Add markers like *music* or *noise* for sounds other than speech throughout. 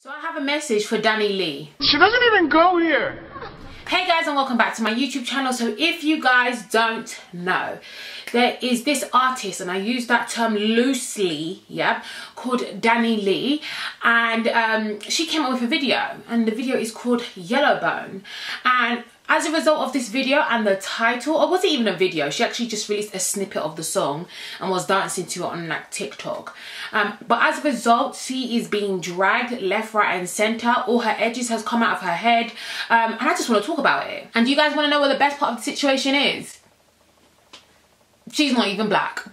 So I have a message for DaniLeigh. She doesn't even go here. Hey guys and welcome back to my YouTube channel. So if you guys don't know, there is this artist and I use that term loosely, yeah, called DaniLeigh and um, she came up with a video and the video is called Yellowbone and as a result of this video and the title, or was it even a video? She actually just released a snippet of the song and was dancing to it on like TikTok. Um, but as a result, she is being dragged left, right and center. All her edges has come out of her head. Um, and I just want to talk about it. And do you guys want to know what the best part of the situation is? She's not even black.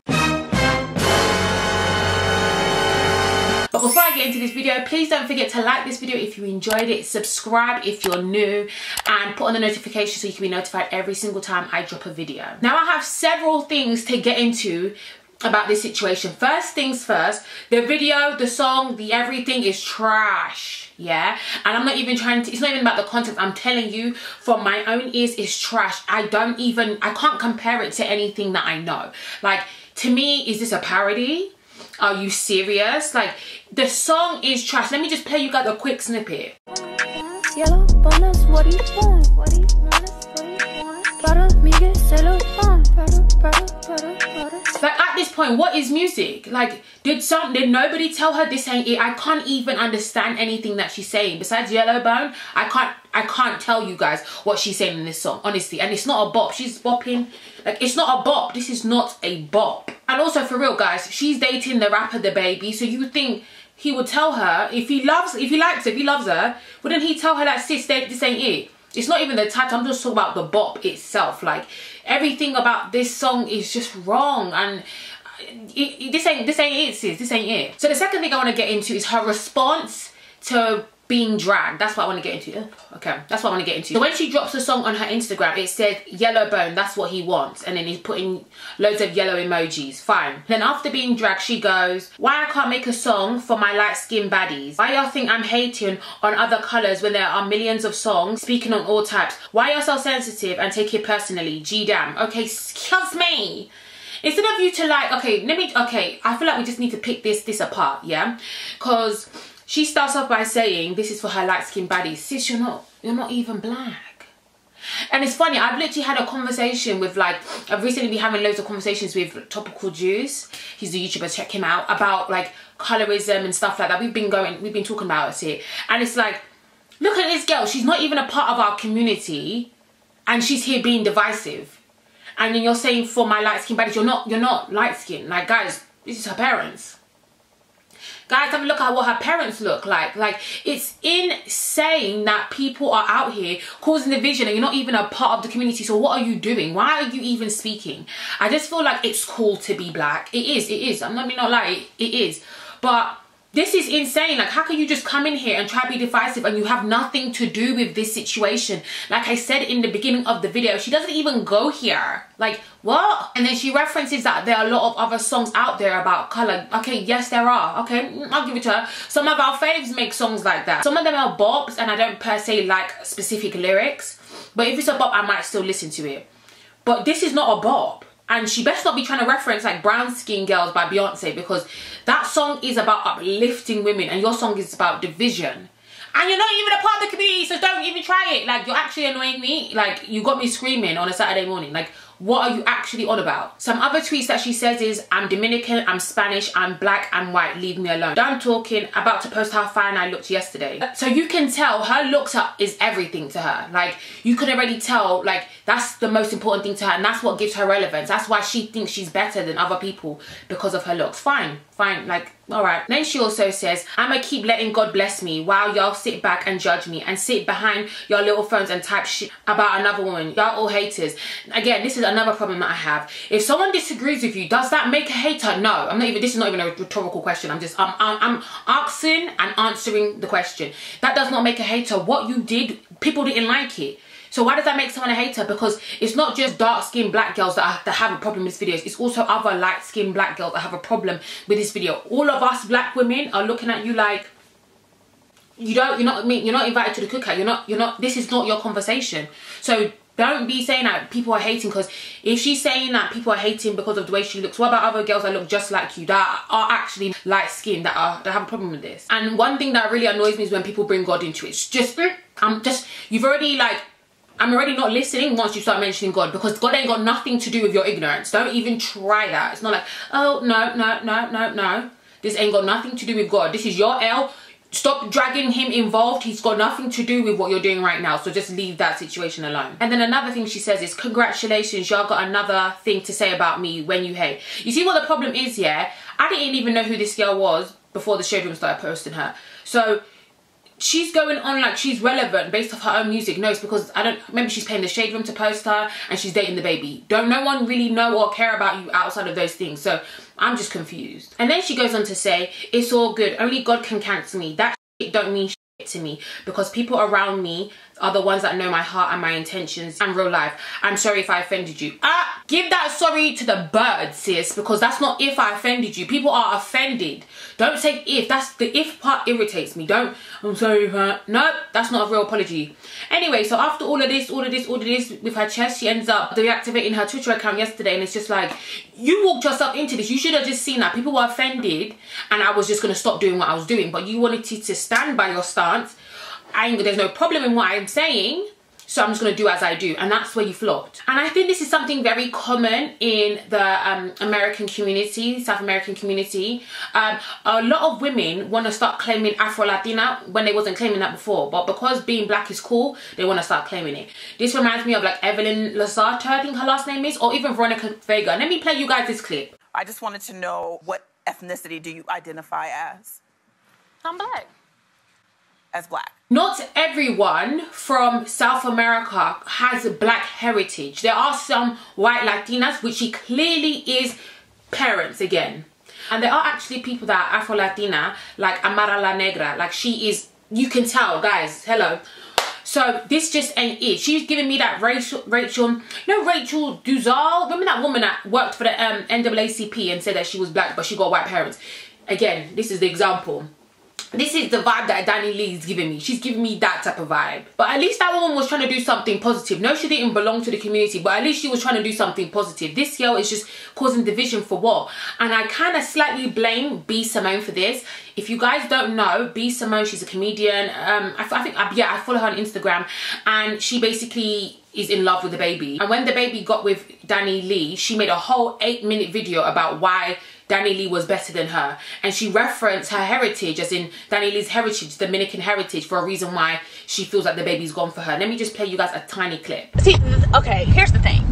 Before I get into this video, please don't forget to like this video if you enjoyed it, subscribe if you're new, and put on the notification so you can be notified every single time I drop a video. Now I have several things to get into about this situation. First things first, the video, the song, the everything is trash. Yeah, and I'm not even trying to, it's not even about the content. I'm telling you from my own ears, it's trash. I don't even, I can't compare it to anything that I know. Like, to me, is this a parody? Are you serious? Like, the song is trash. Let me just play you guys a quick snippet. Yellow bonus, what do you want? What do you want? Like at this point, what is music? Like, did some did nobody tell her this ain't it? I can't even understand anything that she's saying. Besides Yellowbone, I can't I can't tell you guys what she's saying in this song, honestly. And it's not a bop. She's bopping. Like, it's not a bop. This is not a bop. And also, for real, guys, she's dating the rapper DaBaby, So you think he would tell her, if he loves, if he likes her, if he loves her, wouldn't he tell her that, sis, this ain't it? It's not even the title. I'm just talking about the bop itself. Like, everything about this song is just wrong. And uh, it, it, this ain't this ain't it sis this ain't it so the second thing i want to get into is her response to being dragged. That's what I want to get into. Okay, that's what I want to get into. So when she drops a song on her Instagram, it said yellow bone, that's what he wants. And then he's putting loads of yellow emojis. Fine. Then after being dragged, she goes, why I can't make a song for my light skin baddies? Why y'all think I'm hating on other colours when there are millions of songs speaking on all types? Why y'all so sensitive and take it personally? G damn. Okay, excuse me instead of you to like okay let me okay i feel like we just need to pick this this apart yeah because she starts off by saying this is for her light-skinned baddie. Sis, you're not, you're not even black. And it's funny, I've literally had a conversation with like, I've recently been having loads of conversations with Topical Juice. He's a YouTuber, check him out, about like colorism and stuff like that. We've been going, we've been talking about it. And it's like, look at this girl, she's not even a part of our community and she's here being divisive. And then you're saying for my light skin baddies, you're not, you're not light skin. Like guys, this is her parents. Guys, have a look at what her parents look like. Like, it's insane that people are out here causing division and you're not even a part of the community. So what are you doing? Why are you even speaking? I just feel like it's cool to be black. It is, it is. I'm not, not like it is. But this is insane. Like, how can you just come in here and try to be divisive and you have nothing to do with this situation? Like I said in the beginning of the video, she doesn't even go here. Like, what? And then she references that there are a lot of other songs out there about color. Okay, yes, there are. Okay, mm, I'll give it to her. Some of our faves make songs like that. Some of them are bops and I don't per se like specific lyrics. But if it's a bop, I might still listen to it. But this is not a bop and she best not be trying to reference like brown skin girls by beyonce because that song is about uplifting women and your song is about division. And you're not even a part of the community so don't even try it. Like you're actually annoying me. Like you got me screaming on a saturday morning. Like what are you actually on about? Some other tweets that she says is, I'm Dominican, I'm Spanish, I'm black, I'm white, leave me alone. Done talking, about to post how fine I looked yesterday. So you can tell her looks up is everything to her. Like, you can already tell, like, that's the most important thing to her and that's what gives her relevance. That's why she thinks she's better than other people because of her looks. Fine, fine, like, all right. Then she also says, I'ma keep letting God bless me while y'all sit back and judge me and sit behind your little phones and type shit about another woman. Y'all all haters. Again, this is another problem that I have. If someone disagrees with you, does that make a hater? No, I'm not even, this is not even a rhetorical question. I'm just, I'm, I'm, I'm asking and answering the question. That does not make a hater. What you did, people didn't like it. So why does that make someone a hater? Because it's not just dark-skinned black girls that, that have a problem with this video. It's also other light-skinned black girls that have a problem with this video. All of us black women are looking at you like, you don't, you're not, you're not invited to the cookout. You're not, you're not, this is not your conversation. So Don't be saying that people are hating because if she's saying that people are hating because of the way she looks, what about other girls that look just like you that are actually light skinned that are that have a problem with this? And one thing that really annoys me is when people bring God into it. It's just I'm just you've already like I'm already not listening once you start mentioning God because God ain't got nothing to do with your ignorance. Don't even try that. It's not like, oh, no, no, no, no, no. This ain't got nothing to do with God. This is your L. Stop dragging him involved. He's got nothing to do with what you're doing right now. So just leave that situation alone. And then another thing she says is, congratulations, y'all got another thing to say about me when you hate. You see what the problem is, yeah? I didn't even know who this girl was before the Shade Room started posting her. So she's going on like she's relevant based off her own music. No, it's because I don't maybe she's paying the shade room to post her and she's dating DaBaby. Don't no one really know or care about you outside of those things. So I'm just confused. And then she goes on to say, it's all good. Only God can cancel me. That don't mean to me because people around me are the ones that know my heart and my intentions and real life. I'm sorry if I offended you. Ah, give that sorry to the bird, sis, because that's not if I offended you. People are offended. Don't say if. That's the if part irritates me. Don't, I'm sorry if I, no, that's not a real apology. Anyway, so after all of this, all of this, all of this with her chest, she ends up deactivating her Twitter account yesterday and it's just like, you walked yourself into this. You should have just seen that. People were offended and I was just going to stop doing what I was doing. But you wanted to, to stand by your stance I there's no problem in what I'm saying so I'm just going to do as I do and that's where you flopped. And I think this is something very common in the um, American community South American community. Um, a lot of women want to start claiming Afro-Latina when they wasn't claiming that before but because being black is cool they want to start claiming it. This reminds me of like Evelyn Lozada I think her last name is or even Veronica Vega. Let me play you guys this clip. I just wanted to know what ethnicity do you identify as? I'm black as black. Not everyone from South America has a black heritage. There are some white Latinas, which she clearly is parents again. And there are actually people that are Afro-Latina, like Amara La Negra. Like she is, you can tell, guys, hello. So this just ain't it. She's giving me that Rachel, Rachel, you know Rachel Dolezal? Remember that woman that worked for the um, NAACP and said that she was black, but she got white parents? Again, this is the example this is the vibe that DaniLeigh is giving me. She's giving me that type of vibe. But at least that woman was trying to do something positive. No, she didn't belong to the community, but at least she was trying to do something positive. This girl is just causing division for what? And I kind of slightly blame B Simone for this. If you guys don't know, B Simone, she's a comedian. Um, I, I think, uh, yeah, I follow her on Instagram. And she basically is in love with DaBaby. And when DaBaby got with DaniLeigh, she made a whole eight minute video about why DaniLeigh was better than her. And she referenced her heritage, as in DaniLeigh's heritage, Dominican heritage, for a reason why she feels like DaBaby's gone for her. Let me just play you guys a tiny clip. See, okay, here's the thing.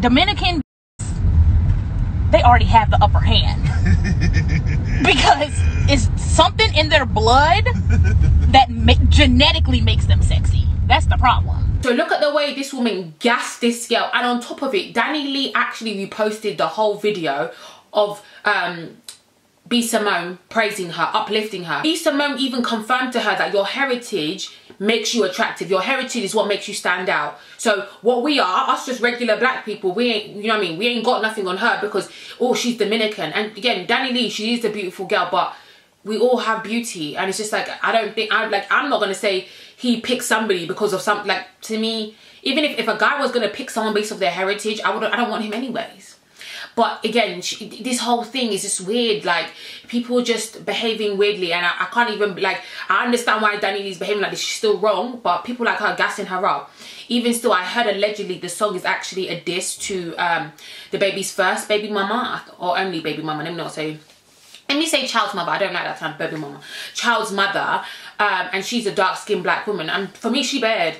Dominican, they already have the upper hand. *laughs* because it's something in their blood that ma genetically makes them sexy. That's the problem. So look at the way this woman gassed this girl. And on top of it, Danny Lee actually reposted the whole video of um, B. Simone praising her, uplifting her. B. Simone even confirmed to her that your heritage makes you attractive. Your heritage is what makes you stand out. So what we are, us just regular black people, we ain't, you know what I mean? We ain't got nothing on her because, oh, she's Dominican. And again, DaniLeigh, she is a beautiful girl, but we all have beauty. And it's just like, I don't think, I'm like, I'm not going to say he picked somebody because of something, like, to me, even if, if a guy was going to pick someone based off their heritage, I would I don't want him anyways. But again, she, this whole thing is just weird. Like people just behaving weirdly, and I, I can't even like. I understand why DaniLeigh's behaving like this. She's still wrong, but people like her gassing her up. Even still, I heard allegedly the song is actually a diss to um, baby's first baby mama or only baby mama. Let me not say let me say child's mother, I don't like that term, baby mama. Child's mother, um, and she's a dark skinned black woman. And for me, she bad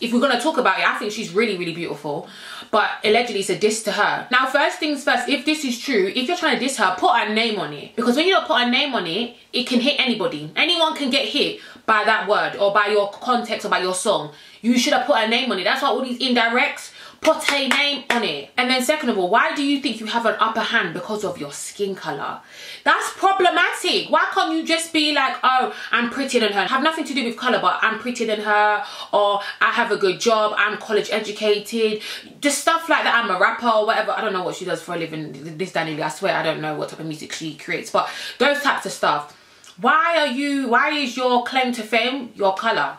if we're gonna talk about it, I think she's really, really beautiful. But allegedly it's a diss to her. Now, first things first, if this is true, if you're trying to diss her, put her name on it. Because when you don't put her name on it, it can hit anybody. Anyone can get hit by that word or by your context or by your song. You should have put her name on it. That's why all these indirects put a name on it. And then second of all, why do you think you have an upper hand because of your skin color? That's problematic. Why can't you just be like, oh, I'm prettier than her. Have nothing to do with color, but I'm prettier than her. Or I have a good job. I'm college educated. Just stuff like that. I'm a rapper or whatever. I don't know what she does for a living. This Danny, I swear I don't know what type of music she creates. But those types of stuff. Why are you, why is your claim to fame your color?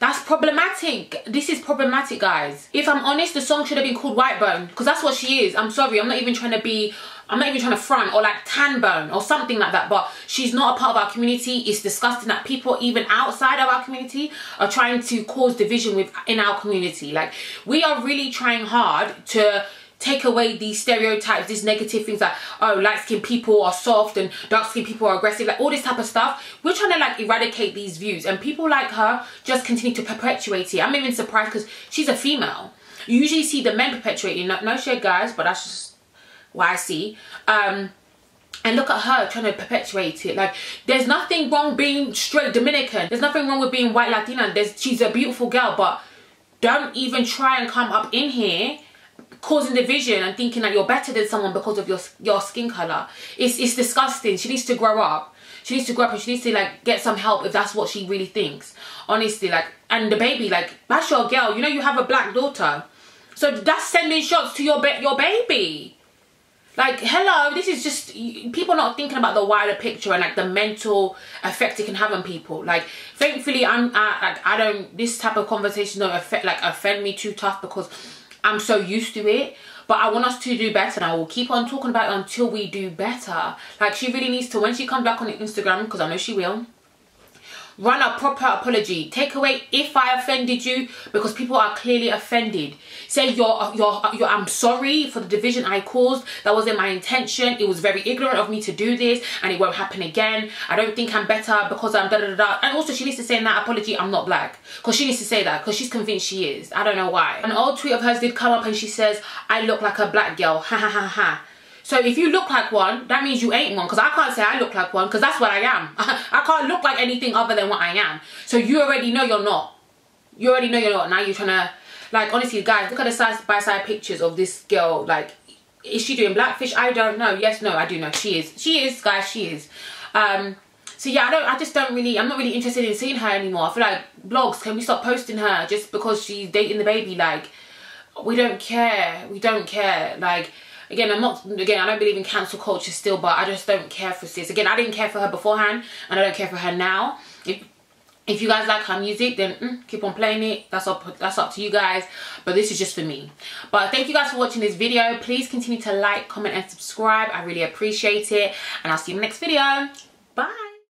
That's problematic. This is problematic, guys. If I'm honest, the song should have been called White Bone because that's what she is. I'm sorry. I'm not even trying to be I'm not even trying to front or like tan bone or something like that but she's not a part of our community it's disgusting that people even outside of our community are trying to cause division with in our community like we are really trying hard to take away these stereotypes, these negative things like, oh, light-skinned people are soft and dark-skinned people are aggressive, like all this type of stuff. We're trying to like eradicate these views and people like her just continue to perpetuate it. I'm even surprised because she's a female. You usually see the men perpetuating, no, no shade guys, but that's just what I see. Um, and look at her trying to perpetuate it like there's nothing wrong being straight dominican there's nothing wrong with being white latina there's she's a beautiful girl but don't even try and come up in here causing division and thinking that you're better than someone because of your your skin color. It's it's disgusting. She needs to grow up. She needs to grow up and she needs to like get some help if that's what she really thinks. Honestly, like and DaBaby, like that's your girl. You know you have a black daughter, so that's sending shots to your your baby. Like, hello, this is just, people not thinking about the wider picture and like the mental effect it can have on people. Like, thankfully, I'm, I, like, I don't, this type of conversation don't affect, like, offend me too tough because I'm so used to it. But I want us to do better and I will keep on talking about it until we do better. Like she really needs to, when she comes back on Instagram, because I know she will, run a proper apology. Take away if i offended you because people are clearly offended. Say you're you're, you're i'm sorry for the division i caused. That wasn't my intention. It was very ignorant of me to do this and it won't happen again. I don't think i'm better because i'm da da da, da. and also she needs to say in that apology i'm not black. Because she needs to say that because she's convinced she is. I don't know why. An old tweet of hers did come up and she says i look like a black girl. Ha ha ha ha so if you look like one, that means you ain't one. Because I can't say I look like one because that's what I am. *laughs* I can't look like anything other than what I am. So you already know you're not. You already know you're not. Now you're trying to, like, honestly, guys, look at the side-by-side -side pictures of this girl. Like, is she doing blackfish? I don't know. Yes, no, I do know. She is. She is, guys, she is. Um, so yeah, I don't. I just don't really. I'm not really interested in seeing her anymore. I feel like blogs. Can we stop posting her just because she's dating DaBaby? Like, we don't care. We don't care. Like, again i'm not again i don't believe in cancel culture still but i just don't care for sis. Again i didn't care for her beforehand and i don't care for her now. If, if you guys like her music then mm, keep on playing it. That's up that's up to you guys. But this is just for me. But thank you guys for watching this video. Please continue to like comment and subscribe. I really appreciate it. And i'll see you in the next video. Bye